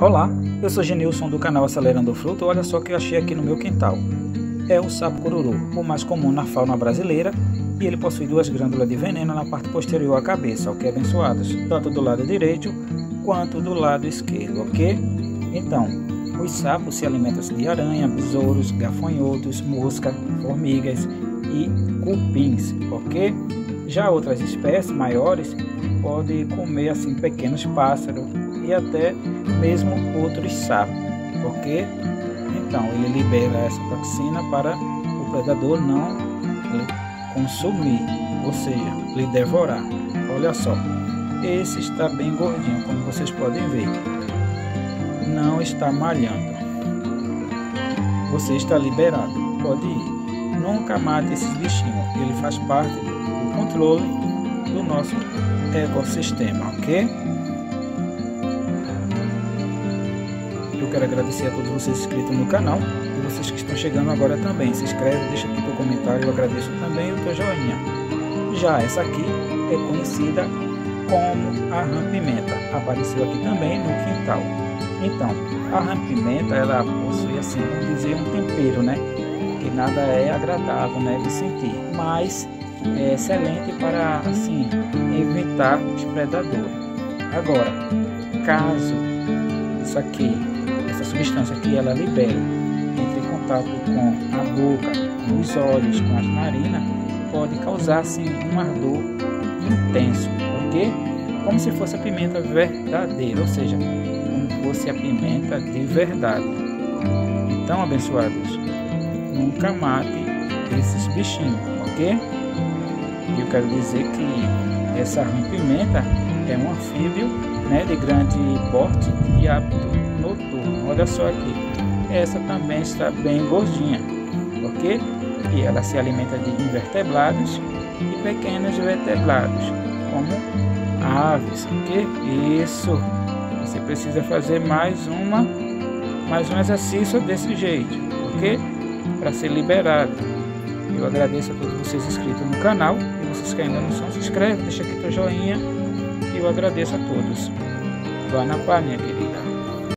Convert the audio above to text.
Olá, eu sou Genilson do canal Acelerando o Fruto. Olha só o que eu achei aqui no meu quintal. É o sapo cururu, o mais comum na fauna brasileira, e ele possui duas glândulas de veneno na parte posterior à cabeça, ok, abençoados? Tanto do lado direito quanto do lado esquerdo, ok? Então, os sapos se alimentam de aranha, besouros, gafanhotos, mosca, formigas e cupins, ok? Já outras espécies maiores podem comer assim pequenos pássaros e até mesmo outros sapos, ok? Então ele libera essa toxina para o predador não consumir, ou seja, lhe devorar. Olha só, esse está bem gordinho, como vocês podem ver. Não está malhando. Você está liberado, pode ir. Nunca mate esses bichinhos, ele faz parte do controle do nosso ecossistema, ok? Quero agradecer a todos vocês inscritos no canal e vocês que estão chegando agora também. Se inscreve, deixa aqui teu comentário, eu agradeço também o teu joinha. Já essa aqui é conhecida como a rã-pimenta, apareceu aqui também no quintal. Então, a rã-pimenta, ela possui assim, vamos dizer, um tempero, né? Que nada é agradável, né, de sentir, mas é excelente para assim evitar os predadores. Agora, caso isso aqui, essa substância que ela libera entre em contato com a boca, os olhos, com as narinas, pode causar assim um ardor intenso, ok? Como se fosse a pimenta verdadeira, ou seja, como fosse a pimenta de verdade. Então, abençoados, nunca mate esses bichinhos, ok? E eu quero dizer que essa rã-pimenta é um anfíbio né, de grande porte e hábito noturno. Olha só aqui. Essa também está bem gordinha, ok? E ela se alimenta de invertebrados e pequenos vertebrados, como aves, ok? Isso. Você precisa fazer mais uma, mais um exercício desse jeito, ok? Para ser liberado. Eu agradeço a todos vocês inscritos no canal e vocês que ainda não são, se inscreve, deixa aqui teu joinha e eu agradeço a todos. Vá na paz, minha querida.